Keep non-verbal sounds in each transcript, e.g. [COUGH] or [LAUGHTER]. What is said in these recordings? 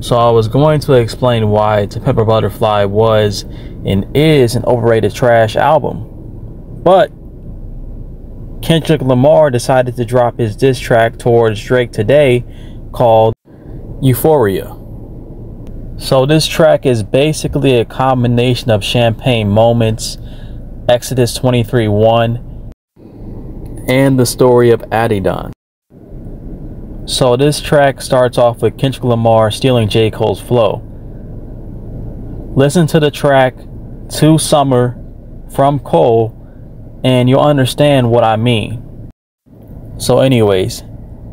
So I was going to explain why To a Butterfly was and is an overrated trash album. But Kendrick Lamar decided to drop his diss track towards Drake today called Euphoria. So this track is basically a combination of champagne moments, Exodus 23 1, and the story of Adidon. So this track starts off with Kendrick Lamar stealing J. Cole's flow. Listen to the track To Summer from Cole and you'll understand what I mean. So anyways,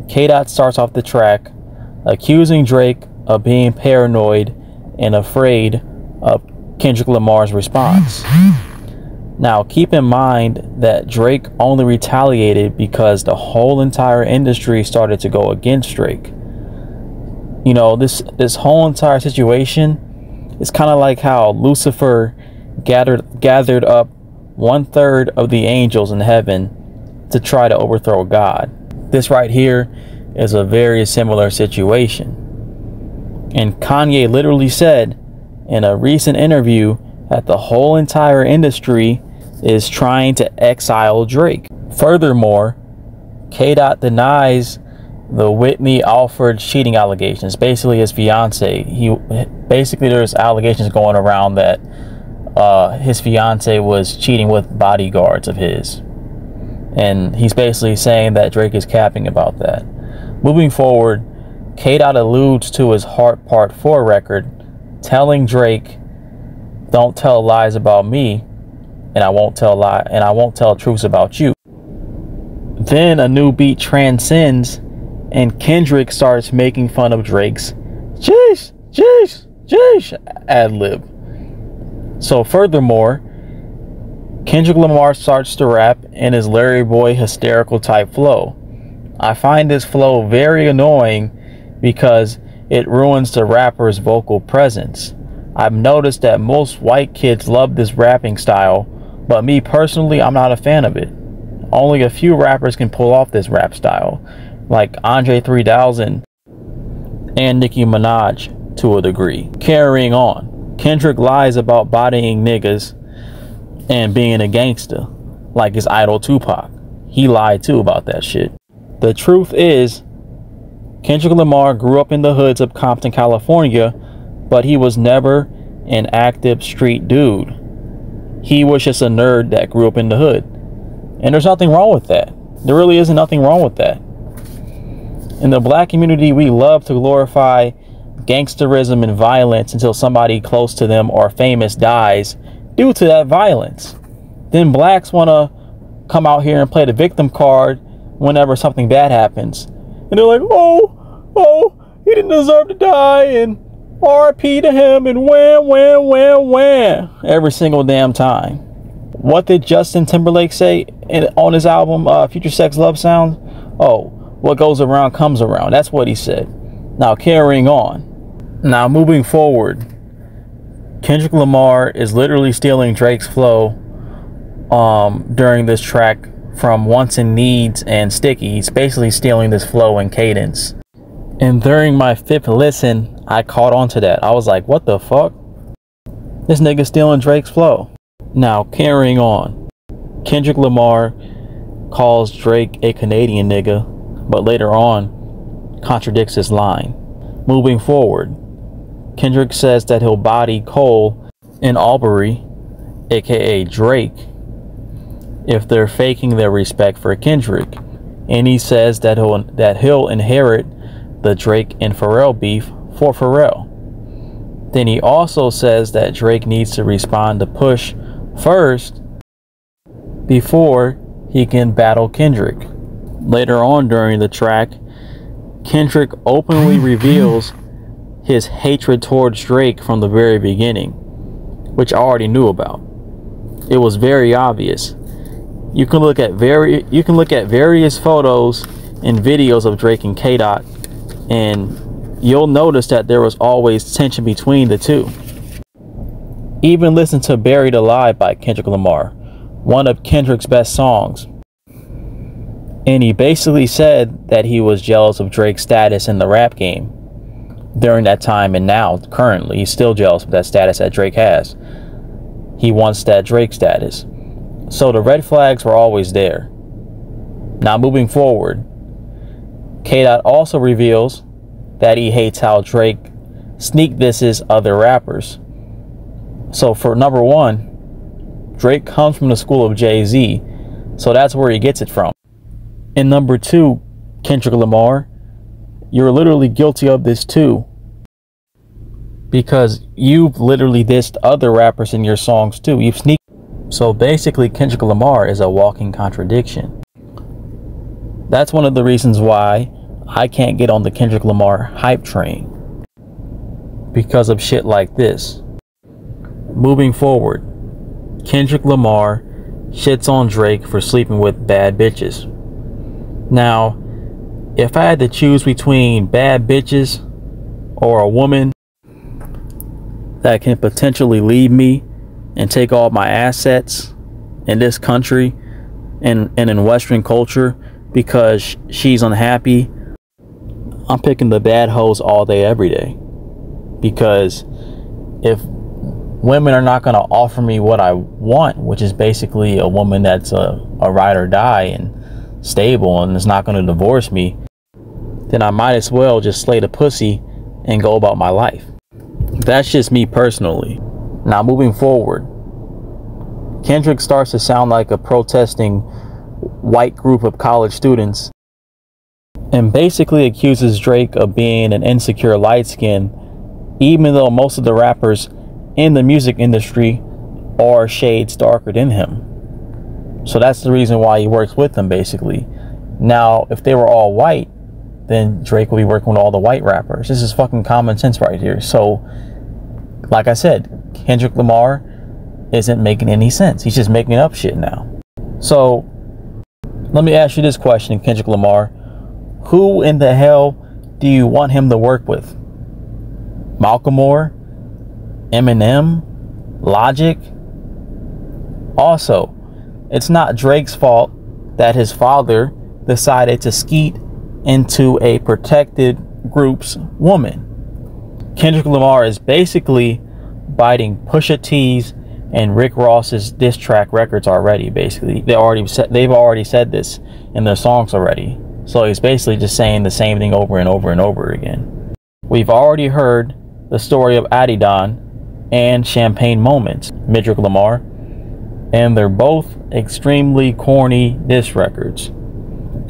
K-Dot starts off the track accusing Drake of being paranoid and afraid of Kendrick Lamar's response. Now, keep in mind that Drake only retaliated because the whole entire industry started to go against Drake. You know, this this whole entire situation is kind of like how Lucifer gathered gathered up one third of the angels in heaven to try to overthrow God. This right here is a very similar situation. And Kanye literally said in a recent interview that the whole entire industry is trying to exile Drake. Furthermore, K. Dot denies the Whitney Alford cheating allegations. Basically, his fiance. He basically there's allegations going around that uh, his fiance was cheating with bodyguards of his, and he's basically saying that Drake is capping about that. Moving forward, K. Dot alludes to his Heart Part Four record, telling Drake, "Don't tell lies about me." And I won't tell lie and I won't tell truths about you. Then a new beat transcends and Kendrick starts making fun of Drake's jeez, jeez, jeez ad lib. So furthermore, Kendrick Lamar starts to rap in his Larry Boy hysterical type flow. I find this flow very annoying because it ruins the rapper's vocal presence. I've noticed that most white kids love this rapping style, but me personally, I'm not a fan of it. Only a few rappers can pull off this rap style, like Andre 3000 and Nicki Minaj to a degree. Carrying on, Kendrick lies about bodying niggas and being a gangster, like his idol Tupac. He lied too about that shit. The truth is, Kendrick Lamar grew up in the hoods of Compton, California, but he was never an active street dude. He was just a nerd that grew up in the hood. And there's nothing wrong with that. There really isn't nothing wrong with that. In the black community, we love to glorify gangsterism and violence until somebody close to them or famous dies due to that violence. Then blacks want to come out here and play the victim card whenever something bad happens. And they're like, oh, oh, he didn't deserve to die. And RP to him and wham, wham, wham, wham every single damn time. What did Justin Timberlake say in, on his album uh, Future Sex Love Sounds? Oh, what goes around comes around. That's what he said. Now, carrying on. Now, moving forward, Kendrick Lamar is literally stealing Drake's flow um, during this track from Wants and Needs and Sticky. He's basically stealing this flow and cadence. And during my fifth listen, I caught on to that. I was like, what the fuck? This nigga stealing Drake's flow. Now, carrying on. Kendrick Lamar calls Drake a Canadian nigga, but later on contradicts his line. Moving forward, Kendrick says that he'll body Cole and Aubrey, aka Drake, if they're faking their respect for Kendrick. And he says that he'll that he'll inherit the Drake and Pharrell beef for Pharrell. Then he also says that Drake needs to respond to Push first before he can battle Kendrick. Later on during the track, Kendrick openly [LAUGHS] reveals his hatred towards Drake from the very beginning, which I already knew about. It was very obvious. You can look at very you can look at various photos and videos of Drake and K Dot and you'll notice that there was always tension between the two. Even listen to Buried Alive by Kendrick Lamar, one of Kendrick's best songs. And he basically said that he was jealous of Drake's status in the rap game. during that time and now currently he's still jealous of that status that Drake has. He wants that Drake status. So the red flags were always there. Now moving forward, K Dot also reveals that he hates how Drake sneak disses other rappers. So for number one, Drake comes from the school of Jay-Z, so that's where he gets it from. And number two, Kendrick Lamar, you're literally guilty of this too. Because you've literally dissed other rappers in your songs too. You've sneaked. So basically, Kendrick Lamar is a walking contradiction. That's one of the reasons why I can't get on the Kendrick Lamar hype train. Because of shit like this. Moving forward, Kendrick Lamar shits on Drake for sleeping with bad bitches. Now, if I had to choose between bad bitches or a woman that can potentially leave me and take all my assets in this country and, and in Western culture because she's unhappy, I'm picking the bad hoes all day, every day. Because if women are not going to offer me what I want, which is basically a woman that's a, a ride or die and stable and is not going to divorce me, then I might as well just slay the pussy and go about my life. That's just me personally. Now, moving forward, Kendrick starts to sound like a protesting white group of college students and basically accuses Drake of being an insecure light skin, even though most of the rappers in the music industry are shades darker than him. So that's the reason why he works with them, basically. Now, if they were all white, then Drake will be working with all the white rappers. This is fucking common sense right here. So, like I said, Kendrick Lamar isn't making any sense. He's just making up shit now. So, let me ask you this question, Kendrick Lamar. Who in the hell do you want him to work with? Macklemore? Eminem? Logic? Also, it's not Drake's fault that his father decided to skeet into a protected group's woman. Kendrick Lamar is basically biting Pusha T's and Rick Ross's diss track records already. Basically, they already they've already said this in their songs already. So he's basically just saying the same thing over and over and over again. We've already heard the story of Adidon and Champagne Moments, Kendrick Lamar, and they're both extremely corny diss records.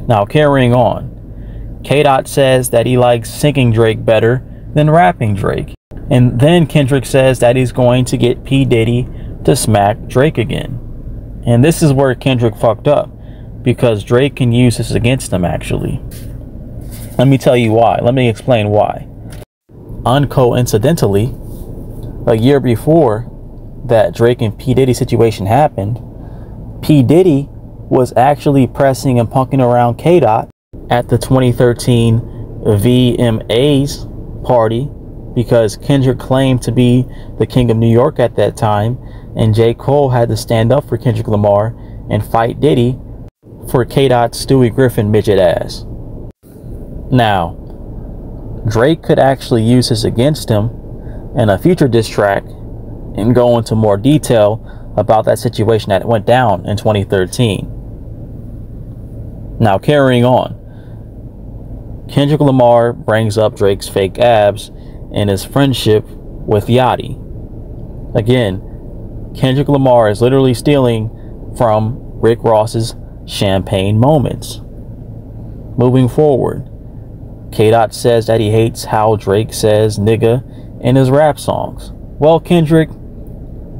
Now carrying on. K Dot says that he likes singing Drake better than rapping Drake. And then Kendrick says that he's going to get P. Diddy to smack Drake again. And this is where Kendrick fucked up because Drake can use this against him actually. Let me tell you why. Let me explain why. Uncoincidentally, a year before that Drake and P. Diddy situation happened, P. Diddy was actually pressing and punking around K. Dot at the 2013 VMAs party because Kendrick claimed to be the king of New York at that time, and J. Cole had to stand up for Kendrick Lamar and fight Diddy for K. Dot's Stewie Griffin midget ass. Now, Drake could actually use this against him in a future diss track and go into more detail about that situation that went down in 2013. Now, carrying on, Kendrick Lamar brings up Drake's fake abs and his friendship with Yachty. Again, Kendrick Lamar is literally stealing from Rick Ross's champagne moments. Moving forward, K. Dot says that he hates how Drake says nigga in his rap songs. Well, Kendrick,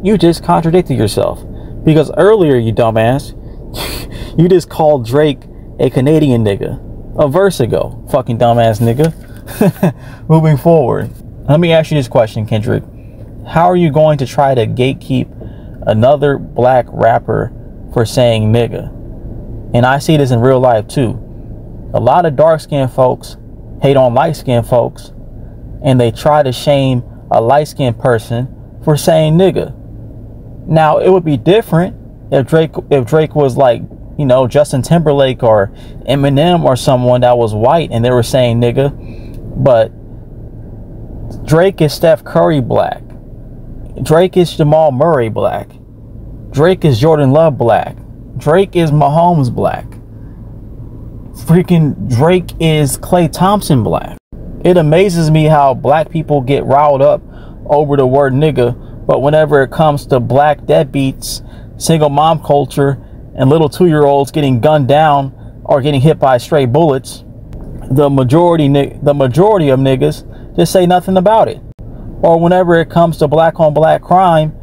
you just contradicted yourself. Because earlier, you dumbass, [LAUGHS] you just called Drake a Canadian nigga a verse ago, fucking dumbass nigga. [LAUGHS] Moving forward, let me ask you this question, Kendrick. How are you going to try to gatekeep another black rapper for saying nigga? And I see this in real life too. A lot of dark skinned folks hate on light skinned folks, and they try to shame a light skinned person for saying nigga. Now, it would be different if Drake if Drake was like you know, Justin Timberlake or Eminem or someone that was white and they were saying nigga. But Drake is Steph Curry black. Drake is Jamal Murray black. Drake is Jordan Love black. Drake is Mahomes black. Freaking Drake is Klay Thompson black. It amazes me how black people get riled up over the word nigga, but whenever it comes to black deadbeats, single mom culture, and little two year olds getting gunned down or getting hit by stray bullets, the majority the majority of niggas just say nothing about it. Or whenever it comes to black on black crime,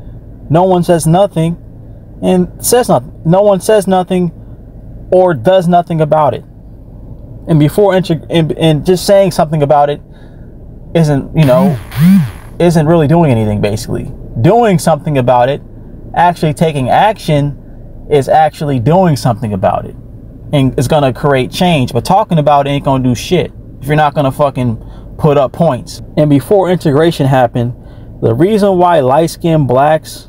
no one says nothing and says nothing. No one says nothing or does nothing about it. And before and, and just saying something about it isn't, you know, isn't really doing anything basically. Doing something about it, actually taking action is actually doing something about it. And it's gonna create change. But talking about it ain't gonna do shit. If you're not gonna fucking put up points. And before integration happened, the reason why light skinned blacks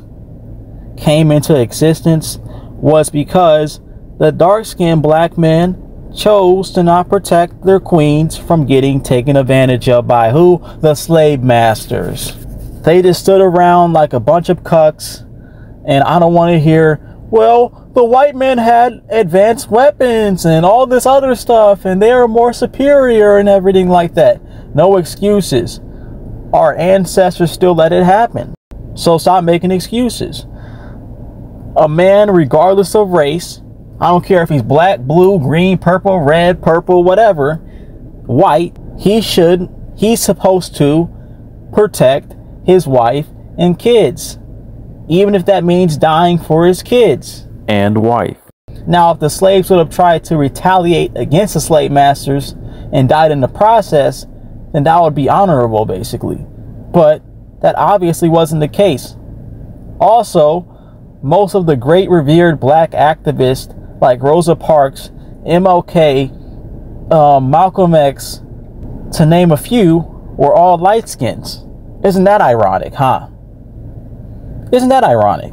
came into existence was because the dark skinned black men chose to not protect their queens from getting taken advantage of by who? The slave masters. They just stood around like a bunch of cucks, and I don't want to hear, well, the white men had advanced weapons and all this other stuff, and they are more superior and everything like that. No excuses. Our ancestors still let it happen. So stop making excuses a man, regardless of race, I don't care if he's black, blue, green, purple, red, purple, whatever, white, he should, he's supposed to protect his wife and kids, even if that means dying for his kids and wife. Now, if the slaves would have tried to retaliate against the slave masters and died in the process, then that would be honorable, basically. But that obviously wasn't the case. Also, most of the great revered black activists like Rosa Parks, MLK, um, Malcolm X, to name a few, were all light skins. Isn't that ironic, huh? Isn't that ironic?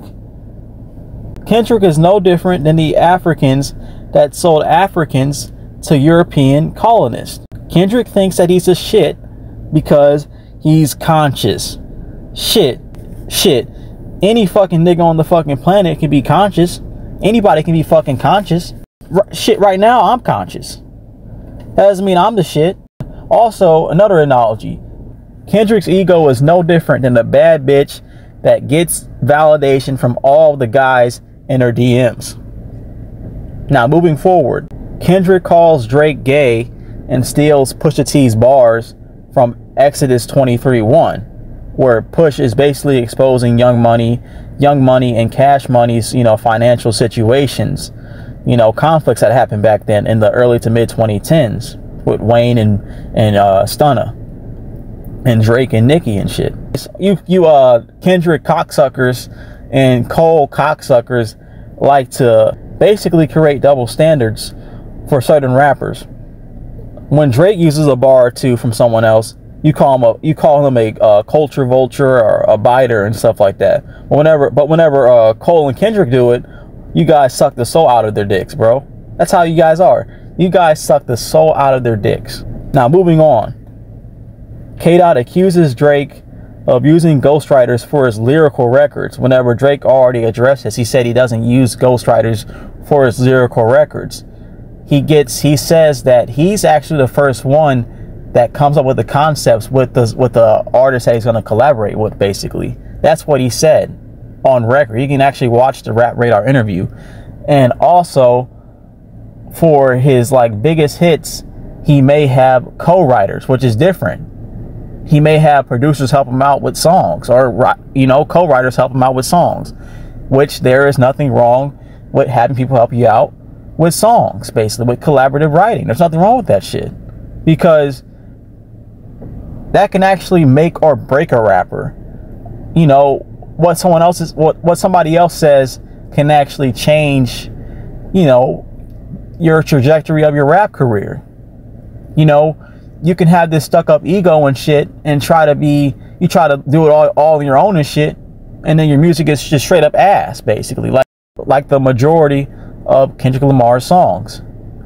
Kendrick is no different than the Africans that sold Africans to European colonists. Kendrick thinks that he's a shit because he's conscious. Shit. Shit any fucking nigga on the fucking planet can be conscious. Anybody can be fucking conscious. R- shit, right now I'm conscious. That doesn't mean I'm the shit. Also, another analogy Kendrick's ego is no different than the bad bitch that gets validation from all the guys in her DMs. Now, moving forward, Kendrick calls Drake gay and steals Pusha T's bars from Exodus 23 1 where Push is basically exposing Young Money, Young Money and Cash Money's, you know, financial situations, you know, conflicts that happened back then in the early to mid 2010s with Wayne and and uh, Stunna and Drake and Nicki and shit. You you uh Kendrick cocksuckers and Cole cocksuckers like to basically create double standards for certain rappers. When Drake uses a bar or two from someone else, you call him a you call him a uh, culture vulture or a biter and stuff like that. But whenever but whenever uh, Cole and Kendrick do it, you guys suck the soul out of their dicks, bro. That's how you guys are. You guys suck the soul out of their dicks. Now moving on. K. Dot accuses Drake of using ghostwriters for his lyrical records. Whenever Drake already addressed this, he said he doesn't use ghostwriters for his lyrical records. He gets he says that he's actually the first one that comes up with the concepts with the with the artist that he's going to collaborate with. Basically, that's what he said on record. You can actually watch the Rap Radar interview, and also for his like biggest hits, he may have co-writers, which is different. He may have producers help him out with songs, or you know, co-writers help him out with songs, which there is nothing wrong with having people help you out with songs, basically with collaborative writing. There's nothing wrong with that shit because that can actually make or break a rapper. You know, what someone else is what what somebody else says can actually change, you know, your trajectory of your rap career. You know, you can have this stuck up ego and shit and try to be you try to do it all, all on your own and shit and then your music is just straight up ass basically like like the majority of Kendrick Lamar's songs.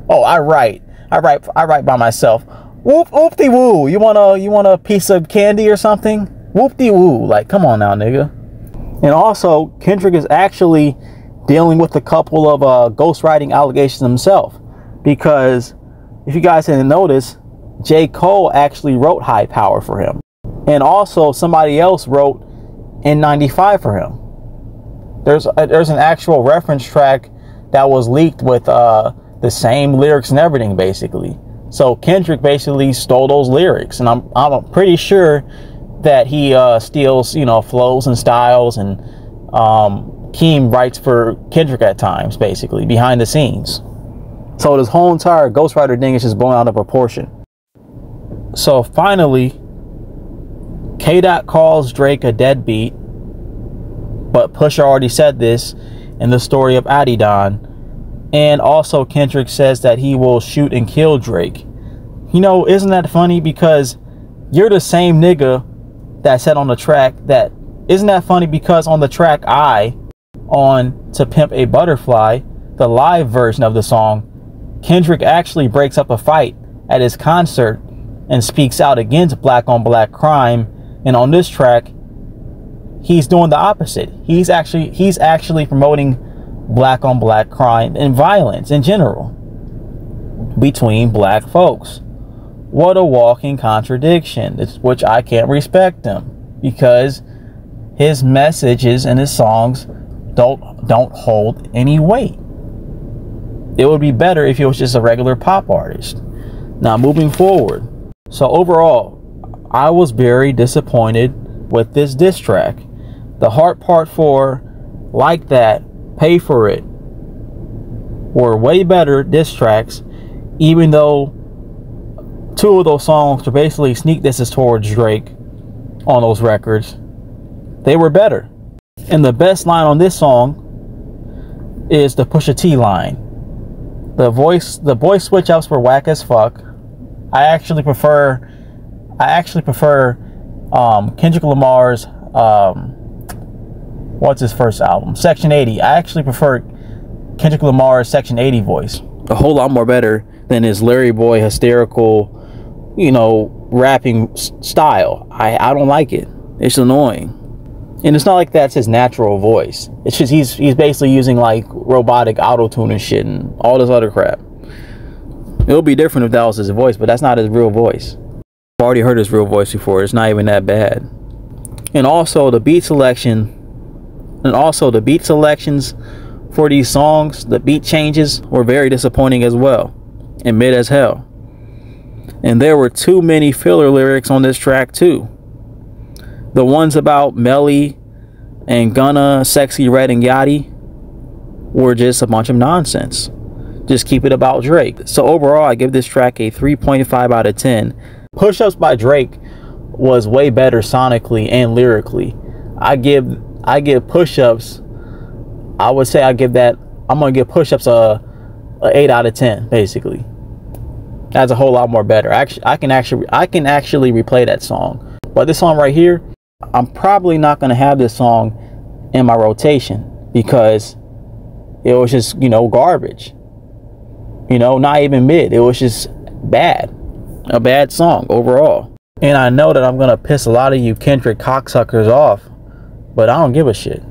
Oh, I write. I write I write by myself Whoop whoop de woo. You want a you want a piece of candy or something? Whoop de woo. Like, come on now, nigga. And also, Kendrick is actually dealing with a couple of uh, ghostwriting allegations himself. Because if you guys didn't notice, J. Cole actually wrote HiiiPower for him. And also, somebody else wrote N95 for him. There's a, there's an actual reference track that was leaked with uh, the same lyrics and everything, basically. So Kendrick basically stole those lyrics, and I'm I'm pretty sure that he uh, steals you know flows and styles, and um, Keem writes for Kendrick at times, basically behind the scenes. So this whole entire Ghostwriter thing is just blown out of proportion. So finally, K. Dot calls Drake a deadbeat, but Pusha already said this in the story of Adidon. And also Kendrick says that he will shoot and kill Drake. You know, isn't that funny? Because you're the same nigga that said on the track that isn't that funny because on the track I on To Pimp a Butterfly, the live version of the song, Kendrick actually breaks up a fight at his concert and speaks out against black on black crime. And on this track, he's doing the opposite. He's actually he's actually promoting black on black crime and violence in general between black folks. What a walking contradiction, which I can't respect him because his messages and his songs don't don't hold any weight. It would be better if he was just a regular pop artist. Now moving forward. So overall, I was very disappointed with this diss track. The Heart Part for like that, Pay for It, were way better diss tracks, even though two of those songs are basically sneak disses towards Drake on those records. They were better. And the best line on this song is the Pusha T line. The voice the voice switch ups were whack as fuck. I actually prefer I actually prefer um, Kendrick Lamar's um, what's his first album? Section 80. I actually prefer Kendrick Lamar's Section 80 voice. A whole lot more better than his Larry Boy hysterical, you know, rapping style. I, I don't like it. It's annoying. And it's not like that's his natural voice. It's just he's he's basically using like robotic auto tune and shit and all this other crap. It would be different if that was his voice, but that's not his real voice. I've already heard his real voice before. It's not even that bad. And also the beat selection and also the beat selections for these songs, the beat changes were very disappointing as well and mid as hell. And there were too many filler lyrics on this track too. The ones about Melly and Gunna, Sexyy Red and Yachty were just a bunch of nonsense. Just keep it about Drake. So overall, I give this track a 3.5 out of 10. Push Ups by Drake was way better sonically and lyrically. I give I give push-ups. I would say I give that. I'm gonna give push-ups a, a eight out of ten, basically. That's a whole lot more better. Actually, I can actually I can actually replay that song. But this song right here, I'm probably not gonna have this song in my rotation because it was just you know garbage. You know, not even mid. It was just bad, a bad song overall. And I know that I'm gonna piss a lot of you Kendrick cocksuckers off but I don't give a shit.